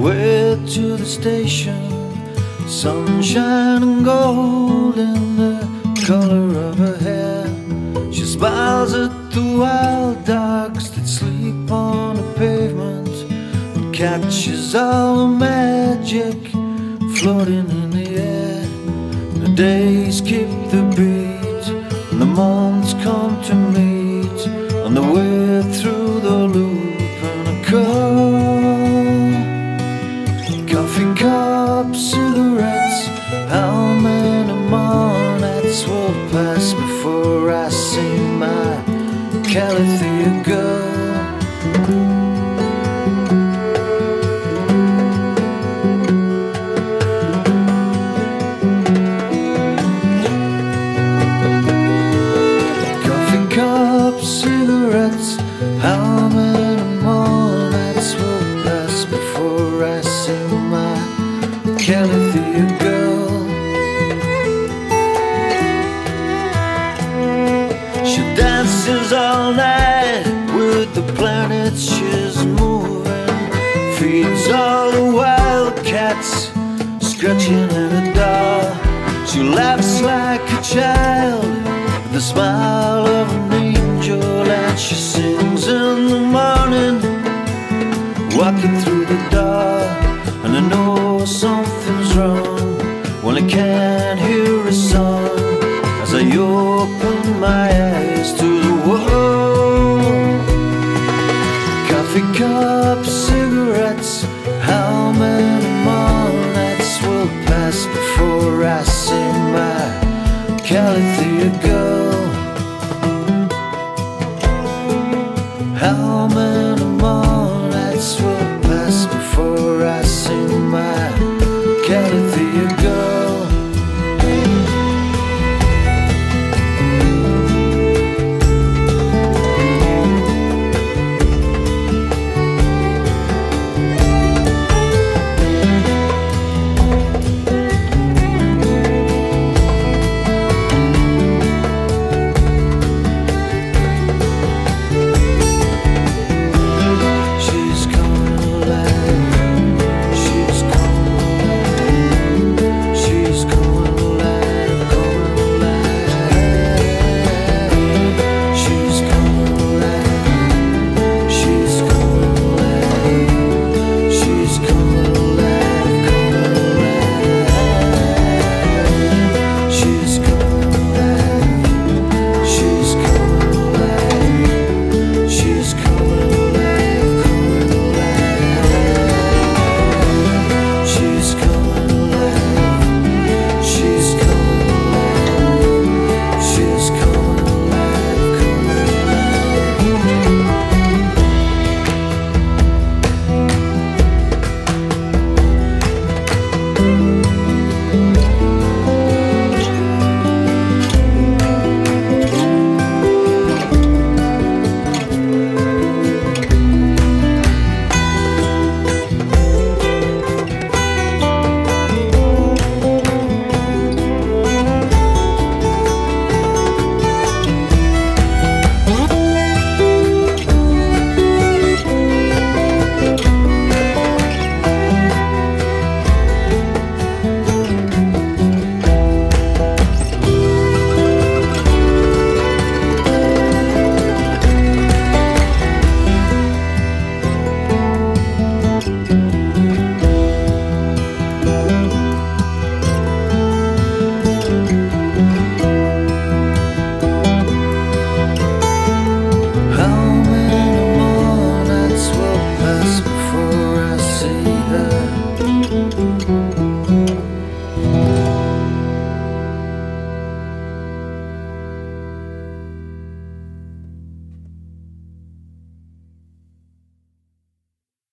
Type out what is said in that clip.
way to the station, sunshine and gold in the color of her hair. She smiles at the wild dogs that sleep on the pavement and catches all the magic floating in the air. The days keep the beat, and the months come to meet on the way through nights will pass before I see my Kallithea girl? Coffee cup, cigarettes. How Gretchen and a doll. She laughs like a child, with the smile of an angel, and she sings in the morning, walking through the door. And I know something's wrong when I can't hear a song as I open my eyes to the world. Coffee cups. eyes before I see my Kallithea girl, How many